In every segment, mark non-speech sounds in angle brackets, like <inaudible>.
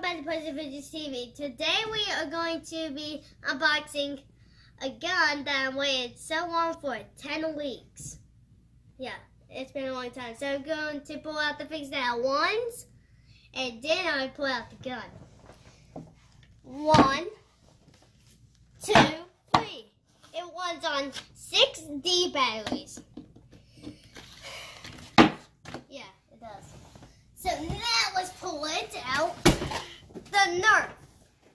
welcome back to Preston Adventures TV. Today we are going to be unboxing a gun that I waited so long for, 10 weeks. Yeah, it's been a long time. So I'm going to pull out the things that I want, and then I pull out the gun. One, two, three. It runs on 6D batteries. <sighs> Yeah, it does. So now let's pull it out. The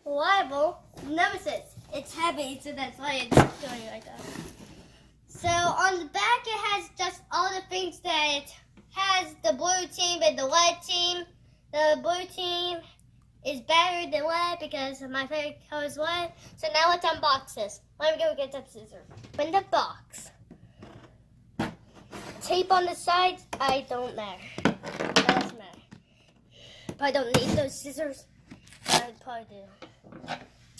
Rival Nemesis. It's heavy, so that's why it's going like that. So on the back it has just all the things that it has the blue team and the red team. The blue team is better than red because my favorite color is red. So now let's unbox this. Let me go get some scissors. Open the box. Tape on the sides, I don't matter. Doesn't matter. Probably don't need those scissors. I probably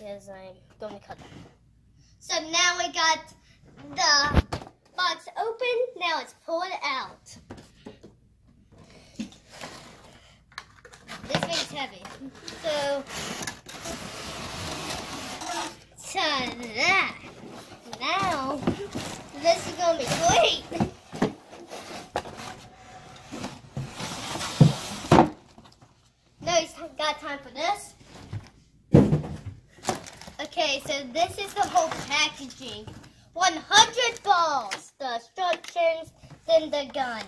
I'm going to cut them. So now we got the box open. Now let's pull it out. This thing's heavy. So, ta-da! Now, this is going to be great. No, he's got time for this. Okay, so this is the whole packaging. 100 balls, the instructions, then the gun.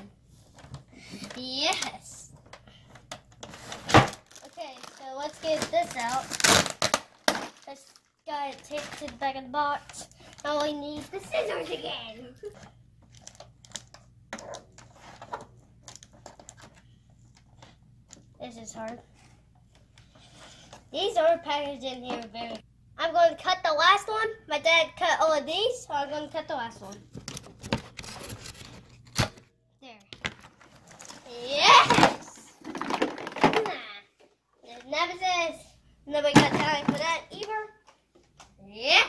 Yes. Okay, so let's get this out. Let's got it taped to the back of the box. Now we need the scissors again. This is hard. These are packaged in here very. I'm going to cut the last one. My dad cut all of these, so I'm going to cut the last one. There. Yes! There's Nemesis. Nobody got time for that either. Yes!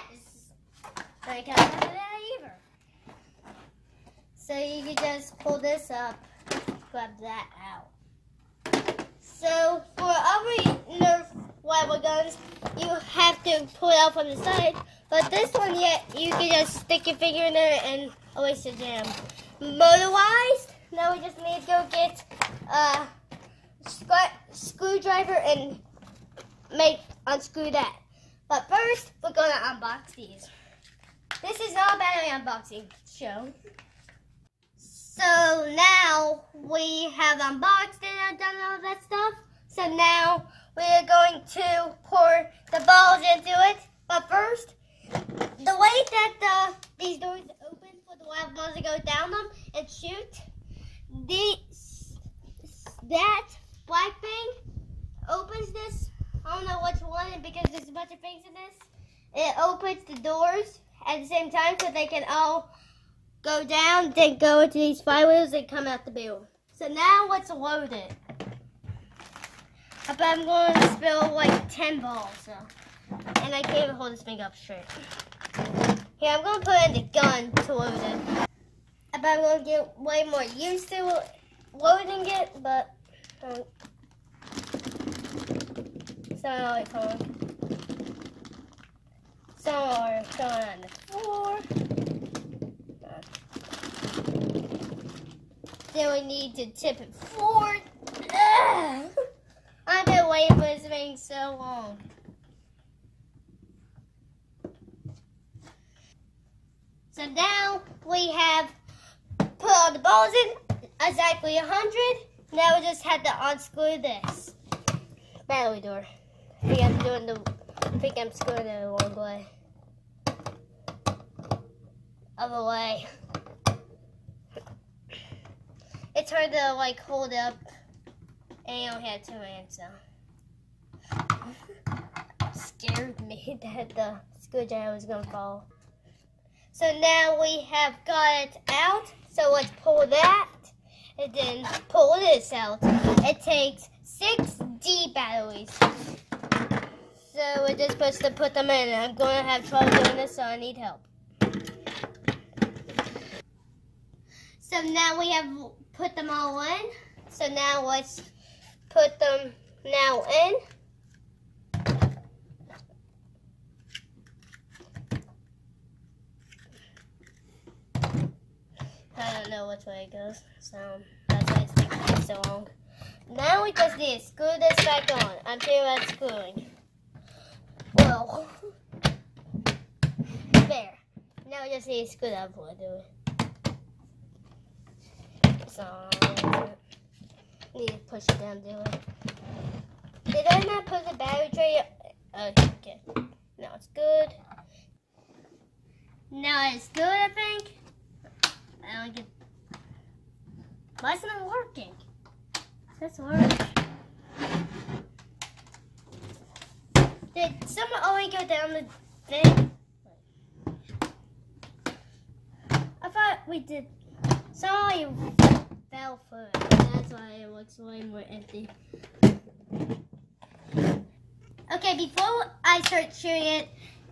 Nobody got time for that either. So you can just pull this up, grab that out. So for other Nerf rival guns, you have to pull it out from the side. But this one, yet you can just stick your finger in there and erase the jam. Motorized, now we just need to go get a screwdriver and make unscrew that. But first, we're gonna unbox these. This is not a battery unboxing show. So now we have unboxed and done all that stuff. So now we are going to pour the balls into it. But first, way that the these doors open for the wild balls to go down them and shoot, this that black thing opens this. I don't know which one because there's a bunch of things in this. It opens the doors at the same time so they can all go down, then go into these flywheels and come out the bill. So now let's load it. But I'm going to spill like 10 balls, so. And I can't even hold this thing up straight. Here, I'm going to put in the gun to load it. But I'm going to get way more used to loading it, but um, some are coming. Some are going on the floor. Then we need to tip it forward. Ugh. I've been waiting for this thing so long. So now we have put all the balls in, exactly 100. Now we just have to unscrew this battery door. I think I'm doing the, I think I'm screwing it the wrong way. Other way. It's hard to like hold up and you only have two hands so. <laughs> Scared me <laughs> that the screwdriver was gonna fall. So now we have got it out. So let's pull that and then pull this out. It takes six D batteries. So we're just supposed to put them in. I'm going to have trouble doing this, so I need help. So now we have put them all in. So now let's put them now in. Know which way it goes. So that's why it's taking so long. Now we just need to screw this back on. I'm sure that's screwing. Well, there. Now we just need to screw that board to it. So, need to push it down to it. Did I not put the battery tray? Okay. Now it's good. Now it's good, I think. I don't get. Why is it working? That's work. Did someone only go down the thing? I thought we did. Somebody fell first. That's why it looks way more empty. Okay, before I start shooting it,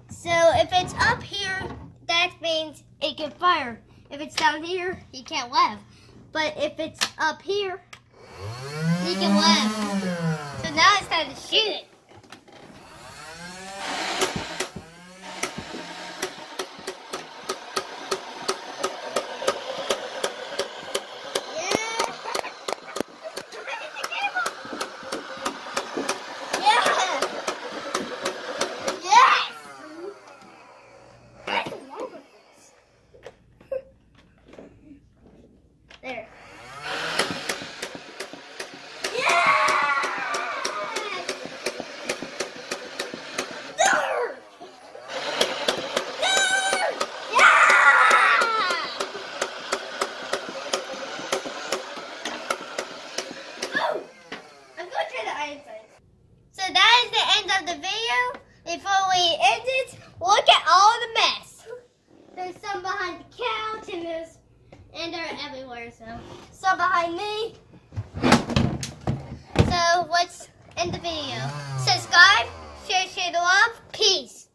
so if it's up here, that means it can fire. If it's down here, he can't laugh. But if it's up here, he can laugh. So now it's time to shoot it. There. So that is the end of the video. Before we end it, look at all the mess. There's some behind the couch and there's and they're everywhere. So some behind me. So let's end the video. Subscribe, share, share the love. Peace.